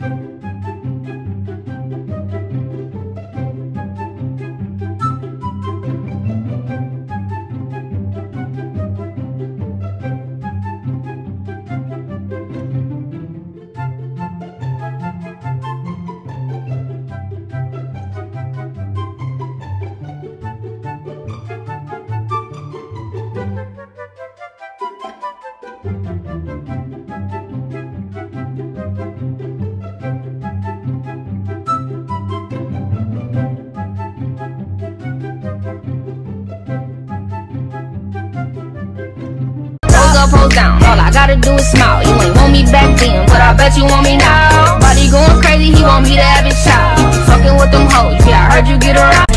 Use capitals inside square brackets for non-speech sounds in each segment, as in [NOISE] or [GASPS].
Pose up, down. All I gotta do is smile. You ain't want me back then, but I bet you want me now. Body going crazy, he want me to have his child. Fucking with them hoes, yeah, I heard you get around.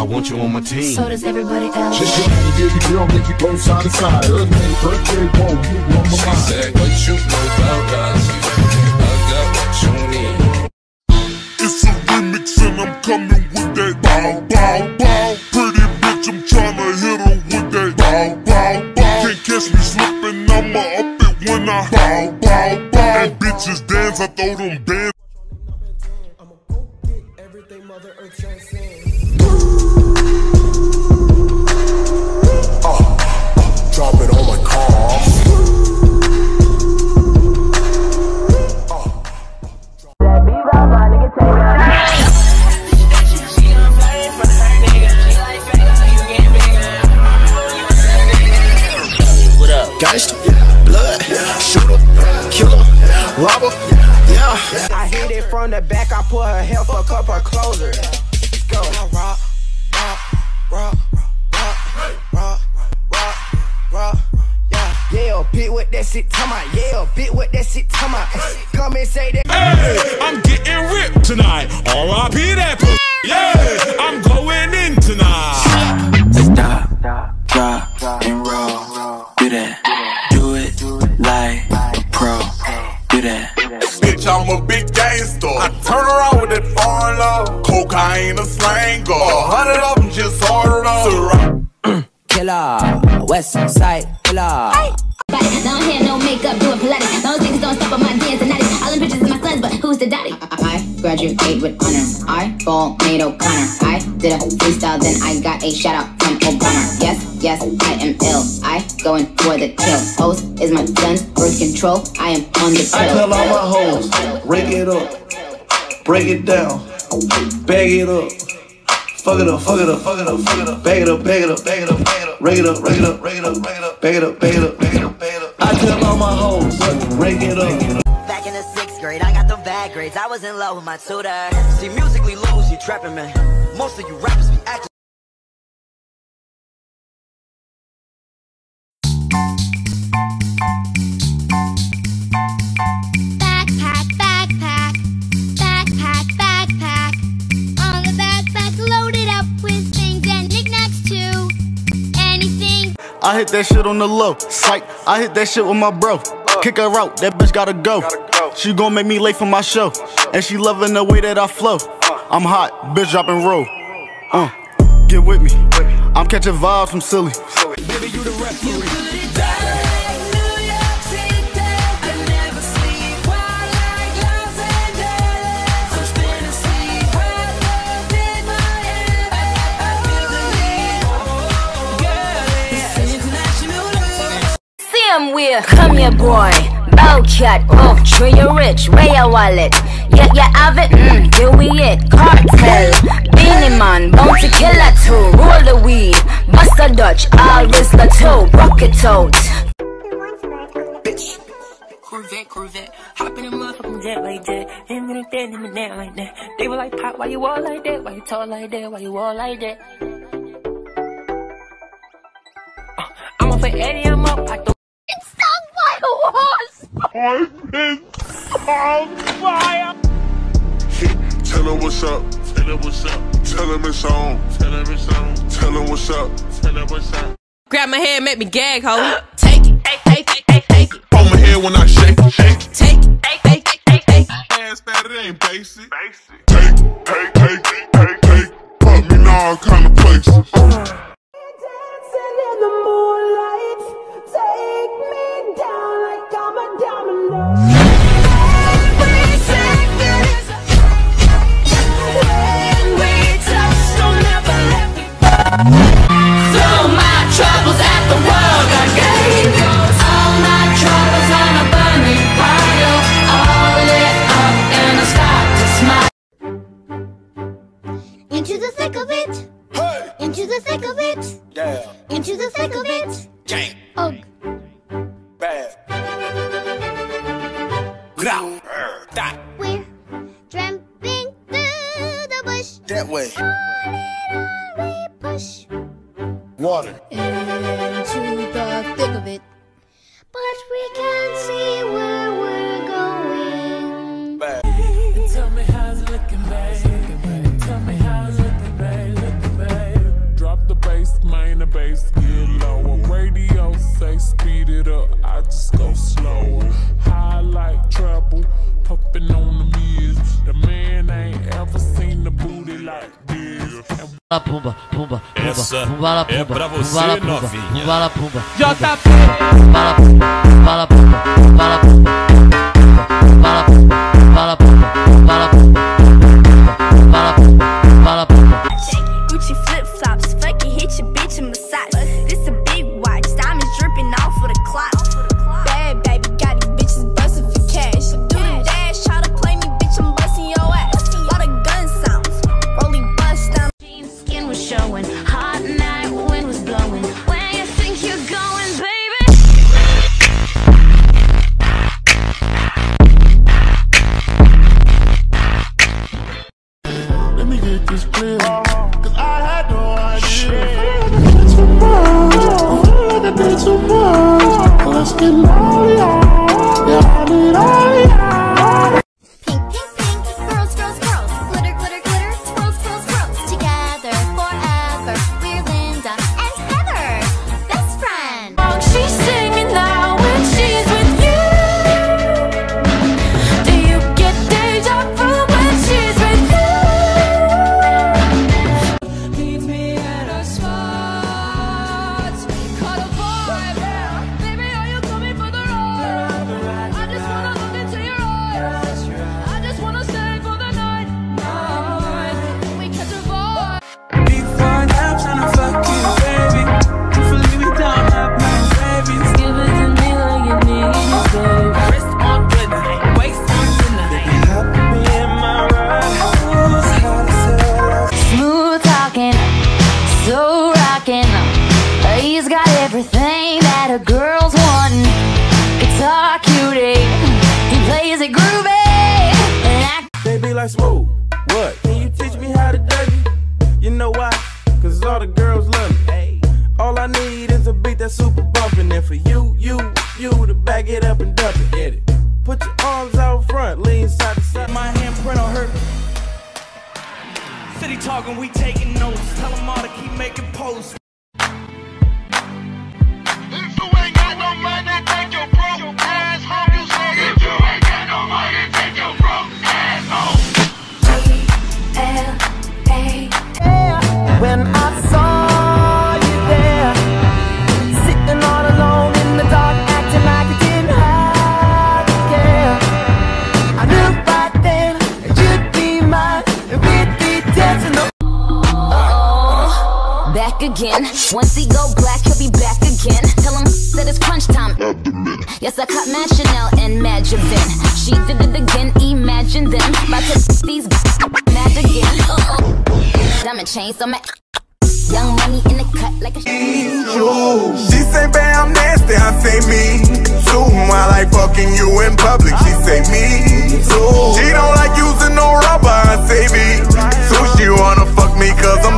I want you on my team. So does everybody else. Shit, shit, you get the girl, make you go side to side. Ugly birthday, whoa, you blow my mind. Said what you know about us. I got what you need. It's a remix and I'm coming with that bow bow bow. Pretty bitch, I'm tryna hit her with that bow bow bow. Can't catch me slipping, I'ma up it when I bow bow bow. And bitches dance, I throw them bands. I'ma go get everything Mother Earth transcends. Robber, yeah. I hit it from the back, I put her hair, fuck up her closer. Let's go. Rock, rock, rock, rock, rock, rock, rock, yeah. Yeah, bit with that shit, come on. Yeah, bit with that shit, come on. Come and say that. Hey, I'm getting ripped tonight. R.I.P. that pussy. Yeah, I'm going in tonight. Stop, drop, Do that. Bitch, I'm a big gangster. I turn around with that foreign love. Cocaine, a slanger. A hundred of them just ordered up. [CLEARS THROAT] Killer, West Side Killer. Don't have no makeup doing Pilates. Those niggas don't stop on my dance and All them bitches is my sons, but who's the daddy? I, I graduate with honors. I fall made O'Connor. I did a freestyle, then I got a shout out from Obama. Yes, yes, I am ill. I going for the kill. Host is my son's birth control. I am on the pill. I tell all my hoes, break it up, break it down, bag it up. Fuck it up, fuck it up, fuck it up, fuck it up, bag it up, bag it up, bag it up, bag it up, rake it up, rake it up, rake it up, rake it up, bag it up, bag it up, bag it up, bag it up. I tell all my hoes, break it up. Back in the sixth grade, I got them bad grades. I was in love with my tutor. See, musically loose, you trapping, man. Most of you rappers be acting. Backpack, backpack, backpack, backpack. On the backpack, loaded up with things and knickknacks too. Anything I hit that shit on the low, psych. I hit that shit with my bro. Kick her out, that bitch gotta go. She gon' make me late for my show, and she loving the way that I flow. I'm hot, bitch dropping roll. Uh, get with me. I'm catching vibes from silly. Baby, you the referee. Him? Come here, boy. Bellcat, oh, tree you rich, where your wallet? Yeah, yeah, have it, mm, here we it. Cartel, Beenie Man, bounty killer too. Roll the weed, bust a Dutch, risk the two, rocket tote. bitch. Corvette, Corvette. Hop in a motherfucking jet like that. Him and that, him and that like that. They were like, Pop, why you all like that? Why you talk like that? Why you all like that? Uh, I'm up for Eddie, I'm up. I wasp! I've been on fire. Tell him what's up. Tell him what's up. Tell him it's on. Tell him it's on. Tell him what's up. Tell him what's up. Grab my head, make me gag, ho. Take it, take, take, take, take, take it. On my head when I shake it, shake it. Take it, take, take, take, take, take it. Ass that it ain't basic. Basic. Take, take, take, take, take, take. Put me in all kind of places. Into the thick of it. Hey. Into the thick of it. Yeah. Into the thick of it. Gang. Ugh. Bad. Growl. That. We're tramping through the bush. That way. On it on we push. Water. Into the thick of it. But we can't see where we're going. Bad. Tell me how's it looking, babe. Pumba, pumba, pumba, Essa pumba la é pumba, pra você, pumba. la pumba, novinha. pumba. La pumba, JP. pumba. La pumba, pumba. La pumba, pumba. La pumba, pumba me get this clear. Cause I had no idea. I did too much. Let's get naughty. Yeah, I need all talking, we taking notes. Tell them all to keep making posts. Back again. Once he go black, he'll be back again. Tell him that it's crunch time. Abdomen. Yes, I caught Mad Chanel and Mad Javin. She did it again, imagine them. About to these mad again. Diamond chains on my young money in the cut like a She say, babe, I'm nasty. I say me too. While fucking you in public. She say me too. She don't like using no rubber. I say me too. She wanna fuck me cause I'm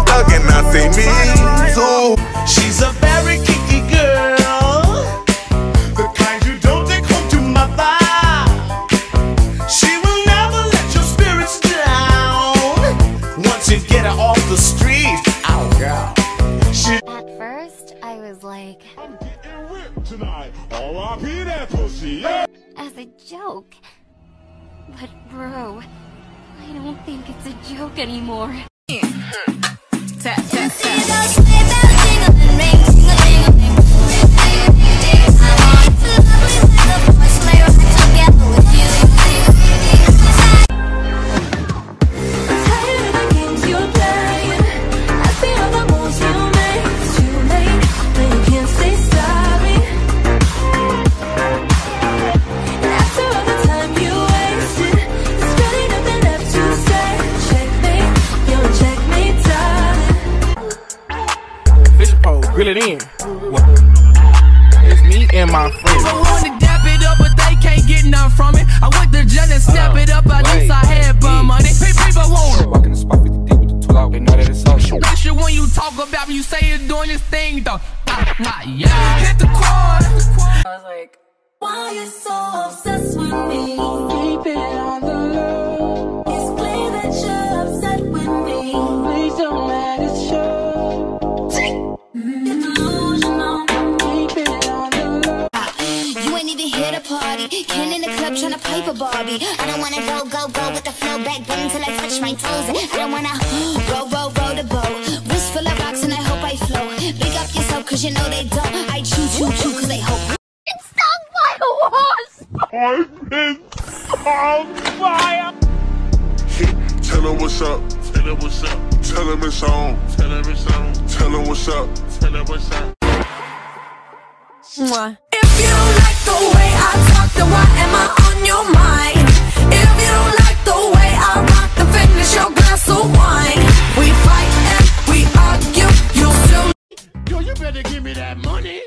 anymore. Fish grill it in. It's me and my friends. I wanna dap it up, but they can't get none from it. I went to jail and snap it up, at least I had bum money. Pe- People want Walking the spot 50 deep with the tool out, they know that it's social. Make sure when you talk about me, you say it's doing this thing though. Ah, ah, yeah. Hit the quad. I was like, Why you so obsessed with me? Keep it on the low. It's clear that you're upset with me. Please don't let party. Ken in the club tryna pipe a Barbie. I don't wanna go, go, go with the flow back button till I touch my toes. I don't wanna [GASPS] roll, roll, roll the boat. Wrist full of rocks and I hope I flow. Big up yourself cause you know they don't. I chew, chew, chew cause they hope. It's stung by a wasp! I've been on fire. Tell her what's up. Tell her what's up. Tell him it's on. Tell her it's on. Tell him what's up. Tell her what's up. If you don't like the way I talk, then why am I on your mind? If you don't like the way I rock, then finish your glass of wine. We fight and we argue, you still. Yo, you better give me that money.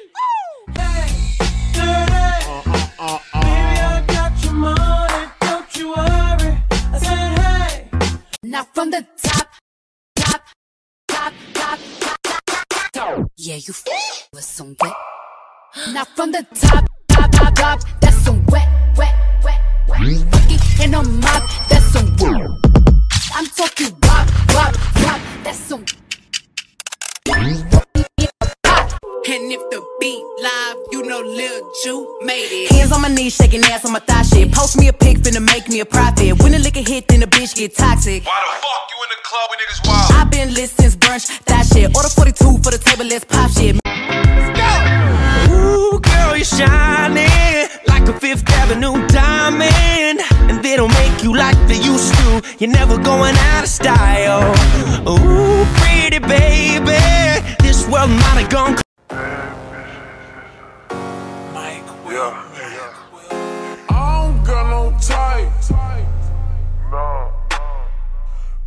Uh, uh, uh, Baby, I got your money, don't you worry. I said, hey. Not from the top, top, top, top, top, top, top. Yeah, you f- with some wet. Not from the top, top, top, top. That's some wet, wet, wet, wet. Ricky in a mop, that's some wet. I'm talking wop, wop, wop. That's some. And if the beat live, you know Lil Ju made it. Hands on my knees, shaking ass on my thigh shit. Post me a pic, finna make me a profit. When the liquor hit, then the bitch get toxic. Why the fuck you in the club with niggas wild? i been lit since brunch, that shit. Order 42 for the table, let's pop shit. Let's go! Ooh, girl, you're shining like a Fifth Avenue diamond. And they don't make you like they used to. You're never going out of style. Ooh, pretty baby. This world might have gone. Yeah. I don't got no type. No.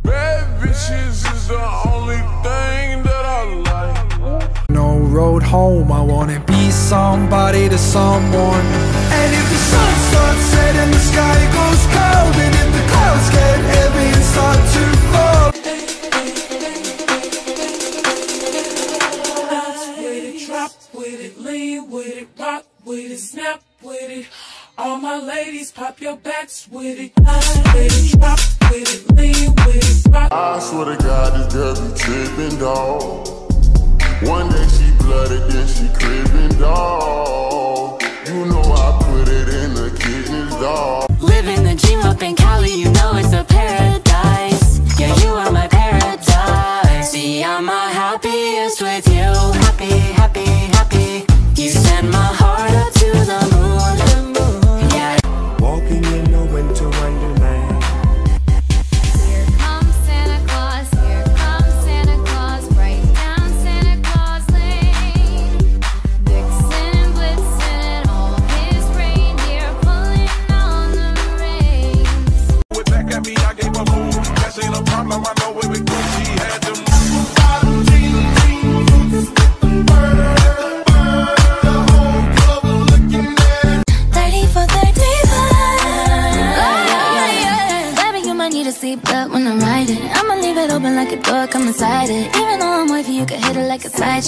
Bad bitches is the only thing that I like. No road home, I wanna be somebody to someone. With it, drop, with it, lean, with it, rock, with it, snap with it. All my ladies, pop your backs with it. Line with it, drop with it, lean with it, rock. I swear to God, this girl be tripping, dog. One day she blooded, then she cribbing, dog.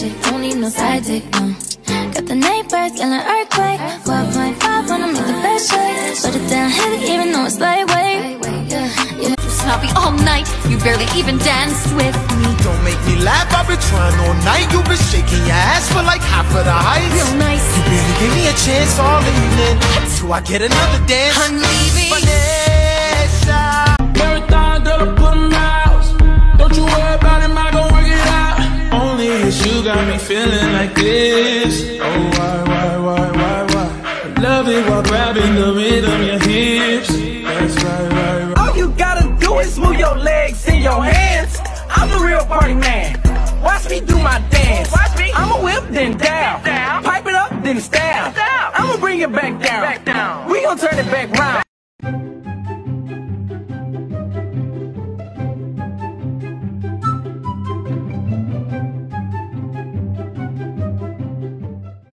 Chick. Don't need no side dick, no. Got the neighbors yelling earthquake. 12.5 when I make the best shake. Put it down heavy, even though it's lightweight. Yeah, yeah. Snobby all night, you barely even danced with me. Don't make me laugh, I've been trying all night. You've been shaking your ass for like half of the height. Real nice. You barely give me a chance all evening. Till I get another dance. I'm leaving. Vanessa. Marathon, girl, I put Only it's you got me feeling like this. Oh, why, why, why, why, why? Love it while grabbing the rhythm, your hips. That's right, right, right. All you gotta do is move your legs and your hands. I'm a real party man. Watch me do my dance. Watch me. I'ma whip then down. Pipe it up then stab.